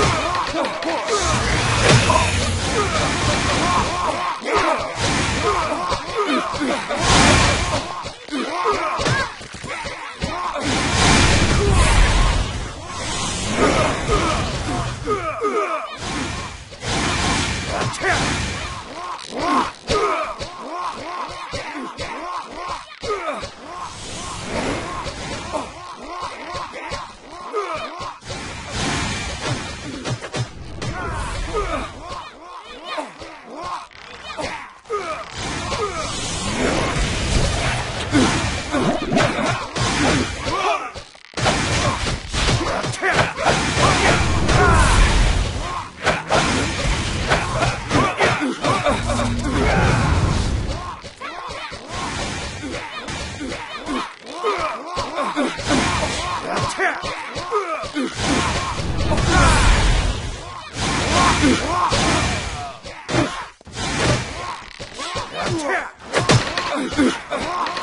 Oh! Attack! Ugh.